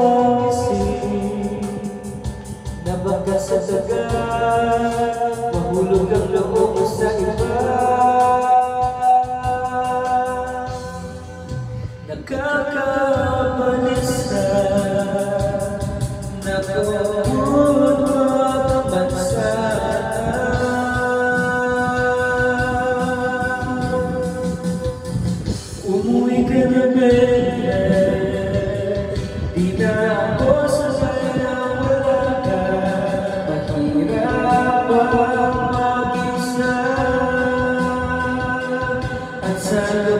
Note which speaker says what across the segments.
Speaker 1: mercy na baka sa dagat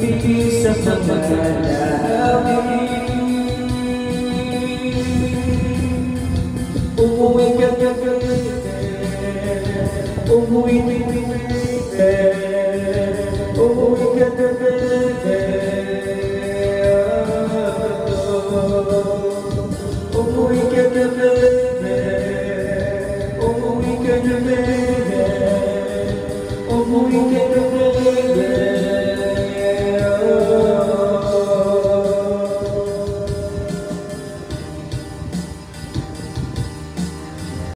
Speaker 1: pipi sama menghadapi Umui Umui Umui Umui Umui Umui Umui